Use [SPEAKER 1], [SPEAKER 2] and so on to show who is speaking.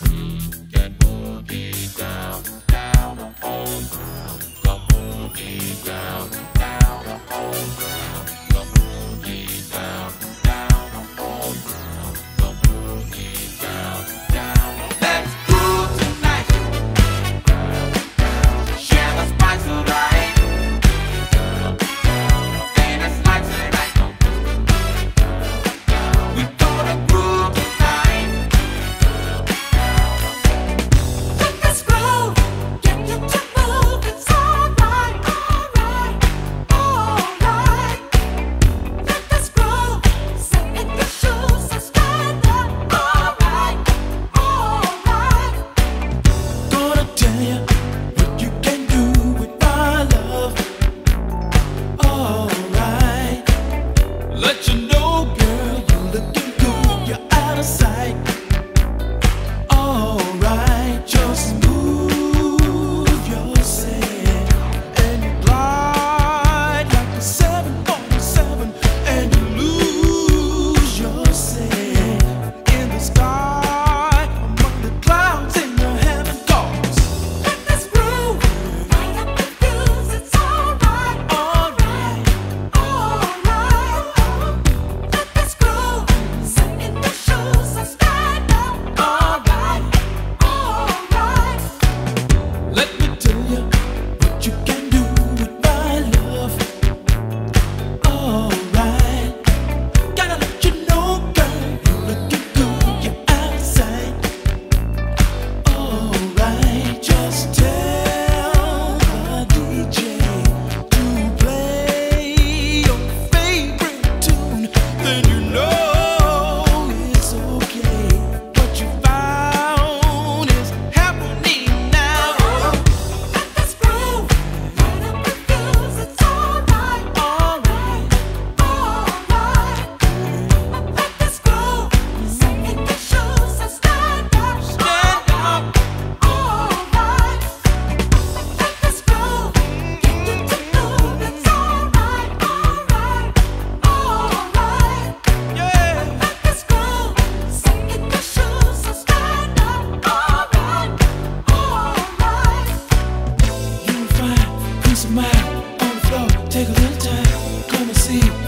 [SPEAKER 1] Bye. see